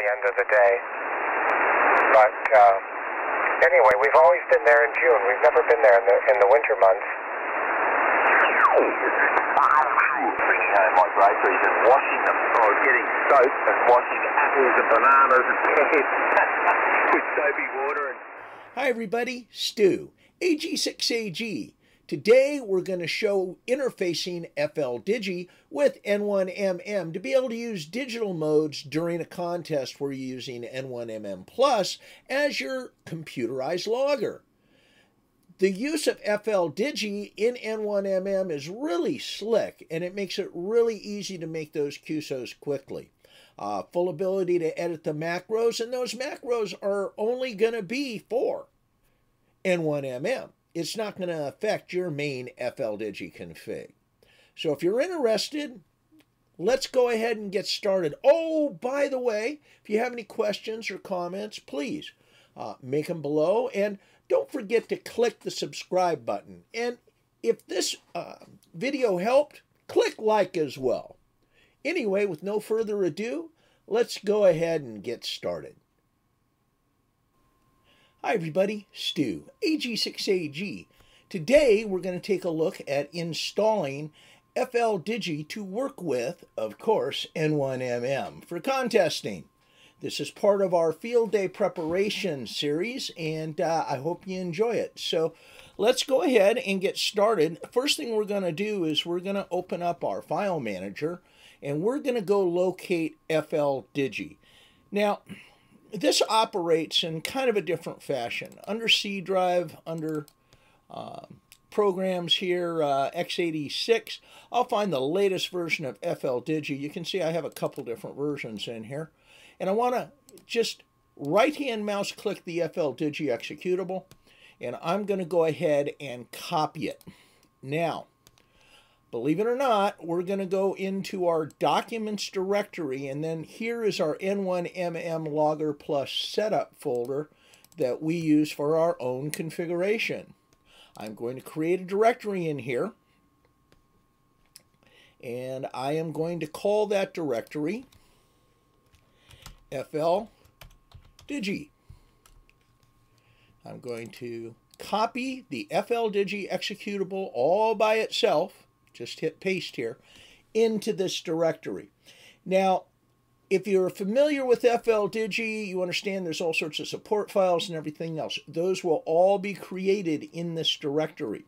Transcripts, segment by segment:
the end of the day. But uh, anyway, we've always been there in June. We've never been there in the in the winter months. Bringing home my groceries and washing them, getting soap and washing apples and bananas and with soapy water. Hi, everybody. Stu, AG6AG. Today, we're going to show interfacing FL Digi with N1MM to be able to use digital modes during a contest where you're using N1MM Plus as your computerized logger. The use of FL Digi in N1MM is really slick and it makes it really easy to make those QSOs quickly. Uh, full ability to edit the macros, and those macros are only going to be for N1MM. It's not going to affect your main FLDigi config. So if you're interested, let's go ahead and get started. Oh, by the way, if you have any questions or comments, please uh, make them below. And don't forget to click the subscribe button. And if this uh, video helped, click like as well. Anyway, with no further ado, let's go ahead and get started. Hi everybody, Stu, AG6AG. Today we're going to take a look at installing FL Digi to work with, of course, N1MM for contesting. This is part of our field day preparation series and uh, I hope you enjoy it. So let's go ahead and get started. First thing we're going to do is we're going to open up our file manager and we're going to go locate FL Digi. Now, this operates in kind of a different fashion. Under C drive, under uh, programs here, uh, x86, I'll find the latest version of FL Digi. You can see I have a couple different versions in here. And I want to just right-hand mouse click the FL Digi executable, and I'm going to go ahead and copy it. Now, Believe it or not, we're going to go into our documents directory, and then here is our N1MM Logger Plus setup folder that we use for our own configuration. I'm going to create a directory in here, and I am going to call that directory FL Digi. I'm going to copy the FL Digi executable all by itself just hit paste here, into this directory. Now, if you're familiar with FL Digi, you understand there's all sorts of support files and everything else. Those will all be created in this directory.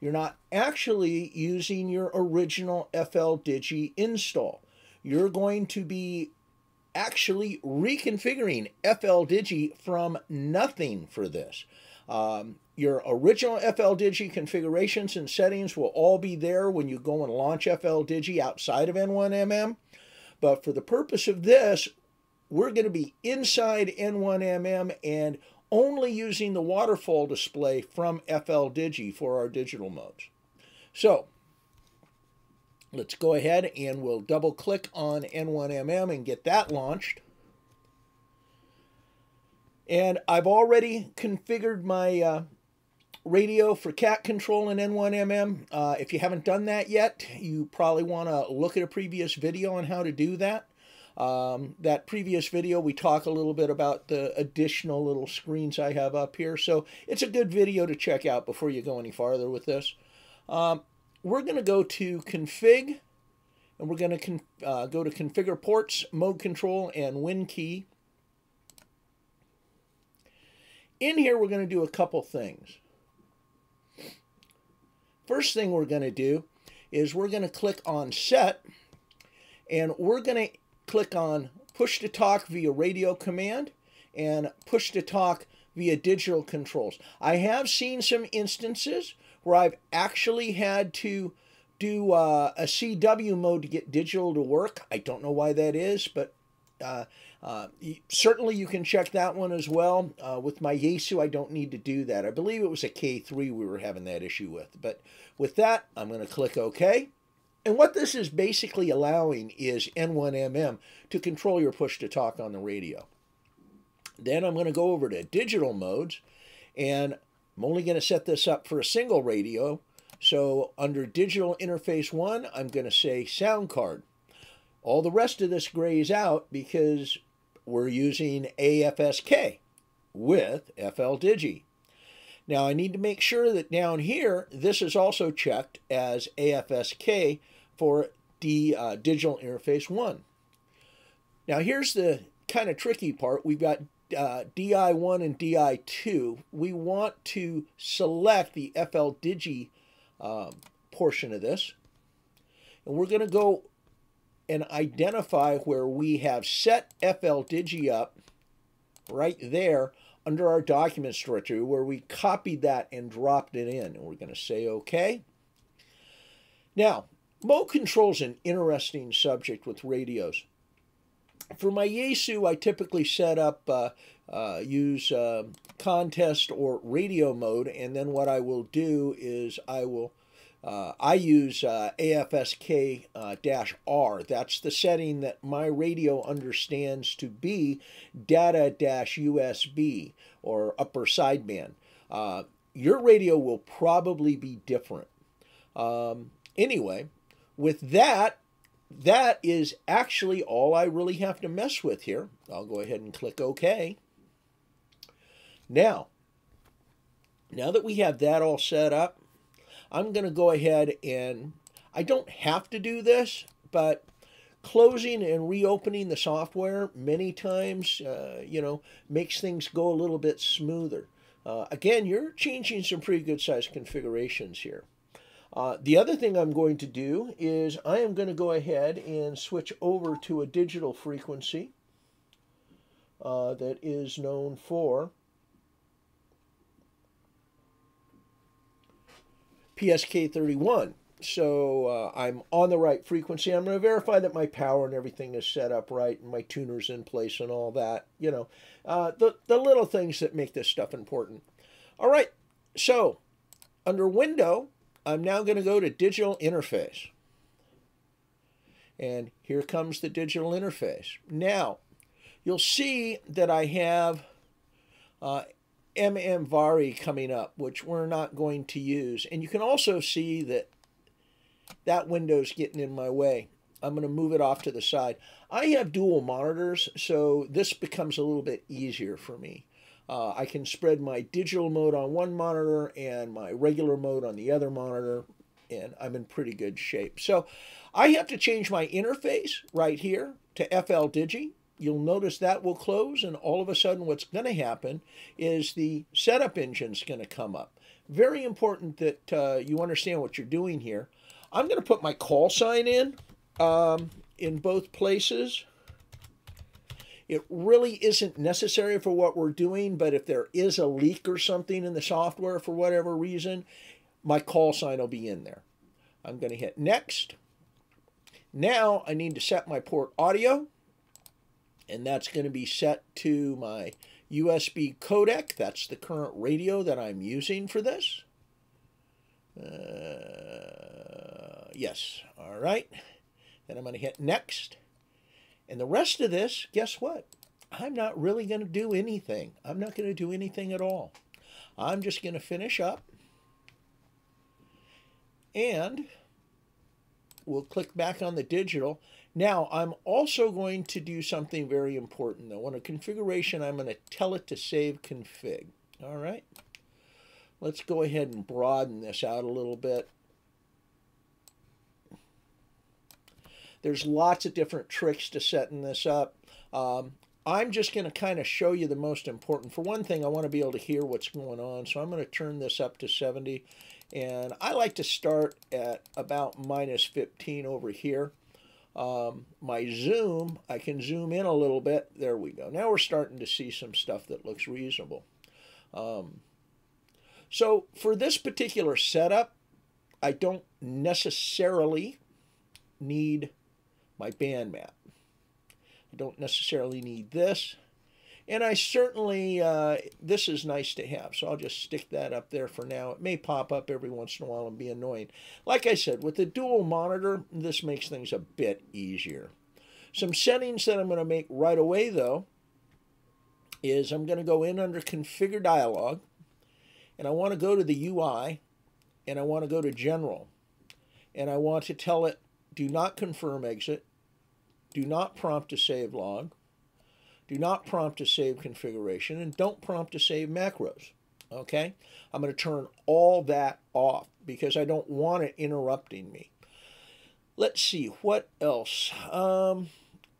You're not actually using your original FL Digi install. You're going to be actually reconfiguring FL Digi from nothing for this. Um, your original FL Digi configurations and settings will all be there when you go and launch FL Digi outside of N1MM. But for the purpose of this, we're going to be inside N1MM and only using the waterfall display from FL Digi for our digital modes. So let's go ahead and we'll double click on N1MM and get that launched. And I've already configured my uh, radio for cat control in N1MM. Uh, if you haven't done that yet, you probably want to look at a previous video on how to do that. Um, that previous video, we talk a little bit about the additional little screens I have up here. So it's a good video to check out before you go any farther with this. Um, we're going to go to config, and we're going to uh, go to configure ports, mode control, and win key. In here, we're going to do a couple things. First thing we're going to do is we're going to click on set and we're going to click on push to talk via radio command and push to talk via digital controls. I have seen some instances where I've actually had to do uh, a CW mode to get digital to work. I don't know why that is, but uh, uh, certainly you can check that one as well. Uh, with my Yaesu, I don't need to do that. I believe it was a K3 we were having that issue with. But with that, I'm going to click OK. And what this is basically allowing is N1MM to control your push-to-talk on the radio. Then I'm going to go over to digital modes, and I'm only going to set this up for a single radio. So under digital interface 1, I'm going to say sound card. All the rest of this grays out because we're using AFSK with FL Digi. Now I need to make sure that down here, this is also checked as AFSK for D, uh, Digital Interface 1. Now here's the kind of tricky part. We've got uh, DI1 and DI2. We want to select the FL Digi um, portion of this. And we're going to go and identify where we have set FL Digi up right there under our documents directory where we copied that and dropped it in. And we're going to say OK. Now, mode control is an interesting subject with radios. For my Yaesu, I typically set up, uh, uh, use uh, contest or radio mode, and then what I will do is I will uh, I use uh, AFSK uh, R. That's the setting that my radio understands to be data USB or upper sideband. Uh, your radio will probably be different. Um, anyway, with that, that is actually all I really have to mess with here. I'll go ahead and click OK. Now, now that we have that all set up, I'm going to go ahead and I don't have to do this, but closing and reopening the software many times, uh, you know, makes things go a little bit smoother. Uh, again, you're changing some pretty good size configurations here. Uh, the other thing I'm going to do is I am going to go ahead and switch over to a digital frequency uh, that is known for PSK31. So uh, I'm on the right frequency. I'm going to verify that my power and everything is set up right and my tuner's in place and all that. You know, uh, the, the little things that make this stuff important. All right, so under Window, I'm now going to go to Digital Interface. And here comes the digital interface. Now, you'll see that I have uh, mmvari coming up, which we're not going to use. And you can also see that that window's getting in my way. I'm going to move it off to the side. I have dual monitors, so this becomes a little bit easier for me. Uh, I can spread my digital mode on one monitor and my regular mode on the other monitor, and I'm in pretty good shape. So I have to change my interface right here to FL Digi you'll notice that will close and all of a sudden what's going to happen is the setup engine's going to come up. Very important that uh, you understand what you're doing here. I'm going to put my call sign in um, in both places. It really isn't necessary for what we're doing, but if there is a leak or something in the software for whatever reason, my call sign will be in there. I'm going to hit next. Now I need to set my port audio and that's going to be set to my USB codec. That's the current radio that I'm using for this. Uh, yes, all right. Then I'm going to hit next. And the rest of this, guess what? I'm not really going to do anything. I'm not going to do anything at all. I'm just going to finish up. And we'll click back on the digital. Now, I'm also going to do something very important, though. On a configuration, I'm going to tell it to save config. All right? Let's go ahead and broaden this out a little bit. There's lots of different tricks to setting this up. Um, I'm just going to kind of show you the most important. For one thing, I want to be able to hear what's going on, so I'm going to turn this up to 70. And I like to start at about minus 15 over here. Um, my zoom, I can zoom in a little bit. There we go. Now we're starting to see some stuff that looks reasonable. Um, so for this particular setup, I don't necessarily need my band map. I don't necessarily need this. And I certainly, uh, this is nice to have, so I'll just stick that up there for now. It may pop up every once in a while and be annoying. Like I said, with the dual monitor, this makes things a bit easier. Some settings that I'm going to make right away, though, is I'm going to go in under Configure Dialog, and I want to go to the UI, and I want to go to General, and I want to tell it, do not confirm exit, do not prompt to save log, Do not prompt to save configuration and don't prompt to save macros. Okay? I'm going to turn all that off because I don't want it interrupting me. Let's see, what else? Um,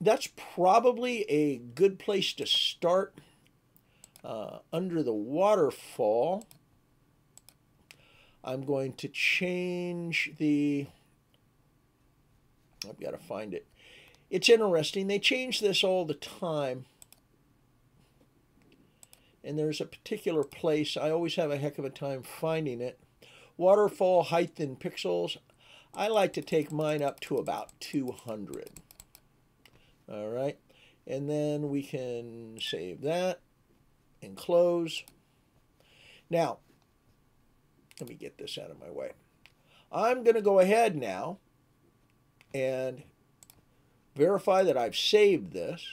that's probably a good place to start. Uh, under the waterfall, I'm going to change the, I've got to find it. It's interesting. They change this all the time. And there's a particular place, I always have a heck of a time finding it. Waterfall height in pixels. I like to take mine up to about 200. All right. And then we can save that and close. Now, let me get this out of my way. I'm going to go ahead now and verify that I've saved this.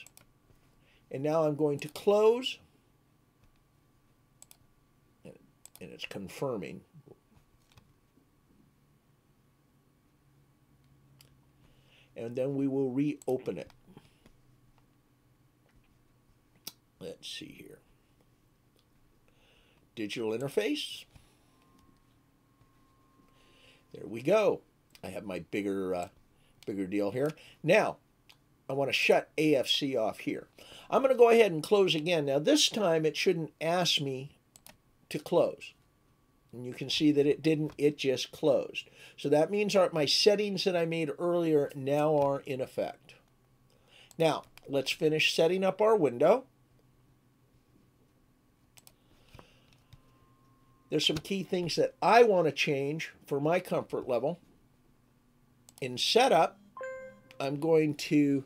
And now I'm going to close. And it's confirming. And then we will reopen it. Let's see here digital interface. There we go. I have my bigger, uh, bigger deal here. Now, I want to shut AFC off here. I'm going to go ahead and close again. Now, this time it shouldn't ask me to close. And you can see that it didn't, it just closed. So that means our, my settings that I made earlier now are in effect. Now, let's finish setting up our window. There's some key things that I want to change for my comfort level. In setup, I'm going to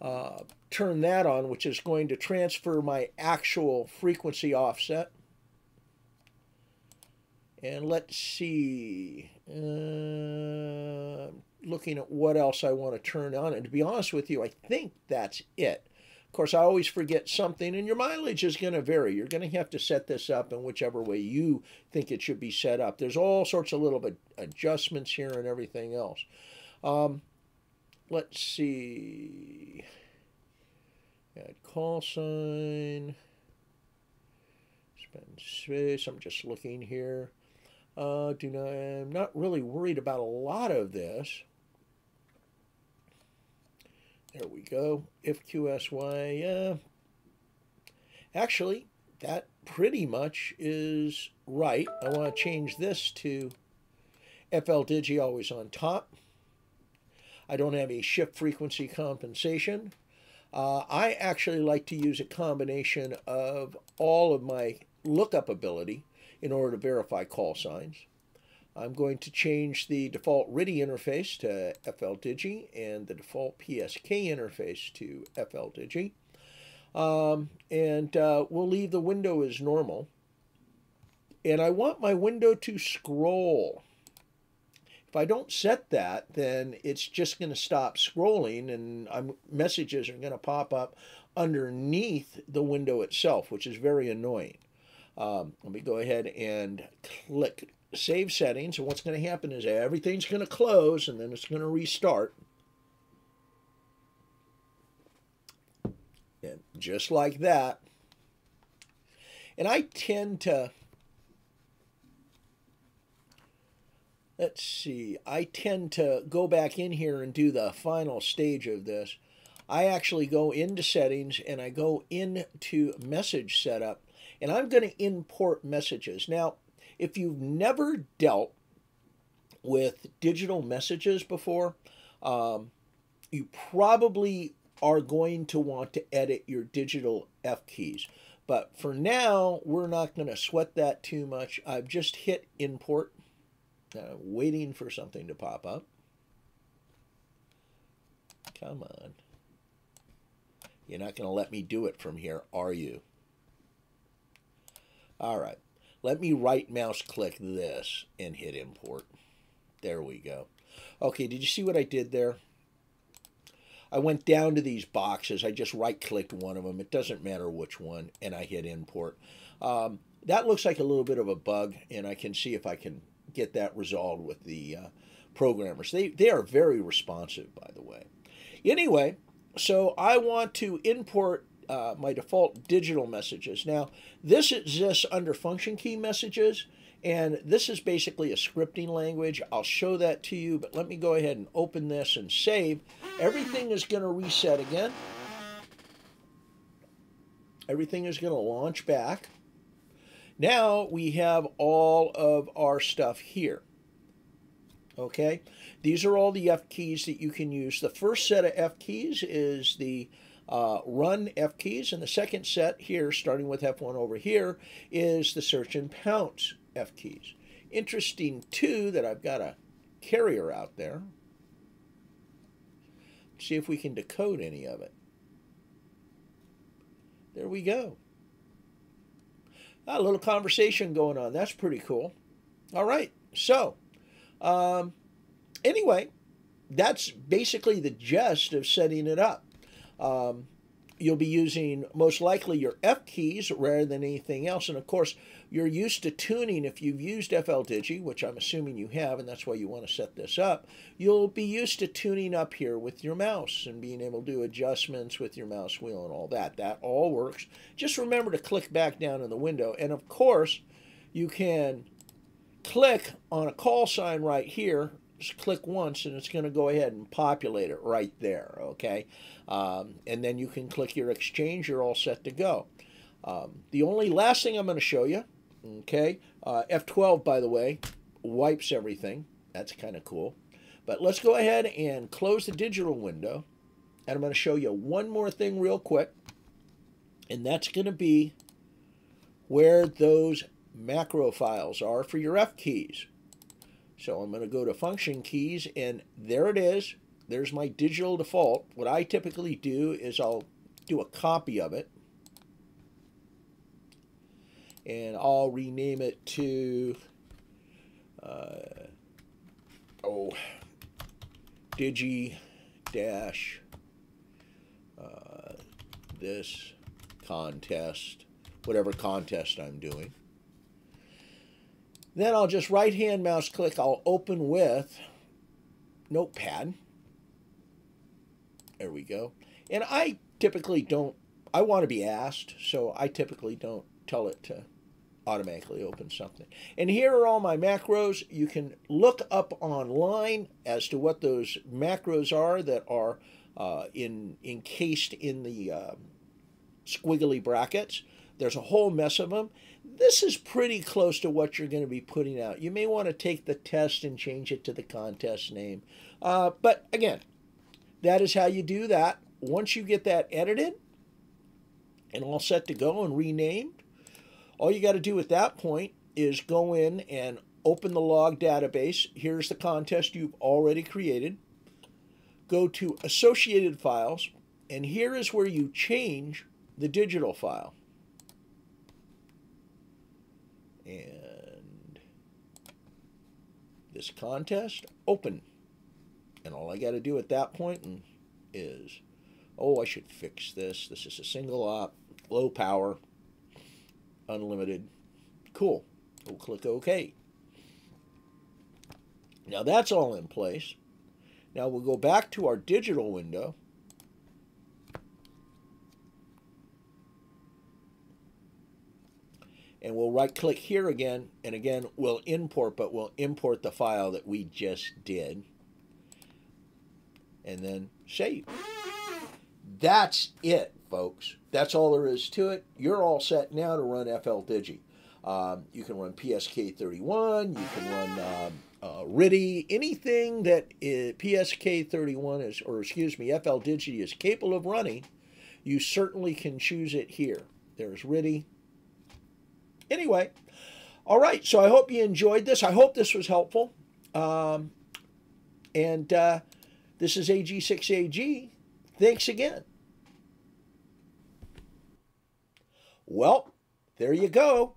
uh, turn that on, which is going to transfer my actual frequency offset. And let's see, uh, looking at what else I want to turn on. And to be honest with you, I think that's it. Of course, I always forget something, and your mileage is going to vary. You're going to have to set this up in whichever way you think it should be set up. There's all sorts of little bit adjustments here and everything else. Um, let's see. Add call sign. Spend space. I'm just looking here. Uh, do not, I'm not really worried about a lot of this. There we go. If QSY, uh, actually, that pretty much is right. I want to change this to FL Digi always on top. I don't have a shift frequency compensation. Uh, I actually like to use a combination of all of my lookup ability in order to verify call signs. I'm going to change the default RTTY interface to FLDigi and the default PSK interface to FLDigi. Um, and uh, we'll leave the window as normal. And I want my window to scroll. If I don't set that, then it's just going to stop scrolling and I'm, messages are going to pop up underneath the window itself, which is very annoying. Um, let me go ahead and click save settings, and what's going to happen is everything's going to close, and then it's going to restart. And just like that. And I tend to, let's see, I tend to go back in here and do the final stage of this. I actually go into settings and I go into message setup and I'm going to import messages. Now, if you've never dealt with digital messages before, um, you probably are going to want to edit your digital F keys. But for now, we're not going to sweat that too much. I've just hit import, uh, waiting for something to pop up. Come on. You're not going to let me do it from here, are you? All right. Let me right mouse click this and hit import. There we go. Okay, did you see what I did there? I went down to these boxes. I just right clicked one of them. It doesn't matter which one. And I hit import. Um, that looks like a little bit of a bug. And I can see if I can get that resolved with the uh, programmers. They, they are very responsive, by the way. Anyway, so I want to import uh, my default digital messages. Now, this exists under function key messages, and this is basically a scripting language. I'll show that to you, but let me go ahead and open this and save. Everything is going to reset again. Everything is going to launch back. Now we have all of our stuff here. Okay, these are all the F keys that you can use. The first set of F keys is the uh, run F keys, and the second set here, starting with F1 over here, is the search and pounce F keys. Interesting too that I've got a carrier out there. see if we can decode any of it. There we go. A little conversation going on. That's pretty cool. All right. So, um, anyway, that's basically the gist of setting it up. Um, you'll be using most likely your F keys rather than anything else. And of course, you're used to tuning if you've used FLDigi, which I'm assuming you have, and that's why you want to set this up. You'll be used to tuning up here with your mouse and being able to do adjustments with your mouse wheel and all that. That all works. Just remember to click back down in the window. And of course, you can click on a call sign right here just click once and it's going to go ahead and populate it right there, okay? Um, and then you can click your exchange, you're all set to go. Um, the only last thing I'm going to show you, okay, uh, F12, by the way, wipes everything. That's kind of cool. But let's go ahead and close the digital window. And I'm going to show you one more thing real quick. And that's going to be where those macro files are for your F keys. So I'm going to go to function keys and there it is. There's my digital default. What I typically do is I'll do a copy of it and I'll rename it to uh, oh digi dash uh, this contest whatever contest I'm doing then I'll just right hand mouse click, I'll open with Notepad. There we go. And I typically don't, I want to be asked, so I typically don't tell it to automatically open something. And here are all my macros. You can look up online as to what those macros are that are uh, in encased in the uh, squiggly brackets. There's a whole mess of them. This is pretty close to what you're going to be putting out. You may want to take the test and change it to the contest name. Uh, but again, that is how you do that. Once you get that edited and all set to go and renamed, all you got to do at that point is go in and open the log database. Here's the contest you've already created. Go to associated files, and here is where you change the digital file. And this contest open. And all I got to do at that point is oh I should fix this. This is a single op low power unlimited. Cool. We'll click OK. Now that's all in place. Now we'll go back to our digital window and we'll right click here again and again we'll import but we'll import the file that we just did. And then save. That's it folks. That's all there is to it. You're all set now to run FLDigi um, you can run PSK31 you can run um, uh, RTTY anything that is, PSK31 is or excuse me FL FLDigi is capable of running you certainly can choose it here. There's RTTY anyway, all right. So I hope you enjoyed this. I hope this was helpful. Um, and uh, this is AG6AG. Thanks again. Well, there you go.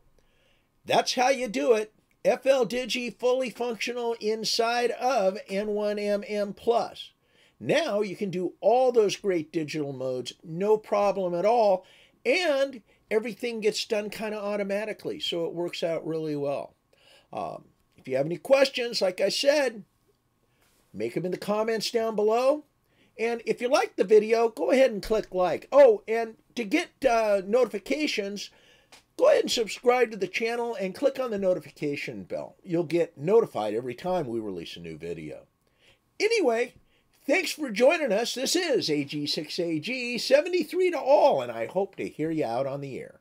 That's how you do it. FLDigi fully functional inside of N1MM Plus. Now you can do all those great digital modes, no problem at all. And everything gets done kind of automatically, so it works out really well. Um, if you have any questions, like I said, make them in the comments down below. And if you like the video, go ahead and click like. Oh, and to get uh, notifications, go ahead and subscribe to the channel and click on the notification bell. You'll get notified every time we release a new video. Anyway, thanks for joining us. This is AG6AG 73 to all, and I hope to hear you out on the air.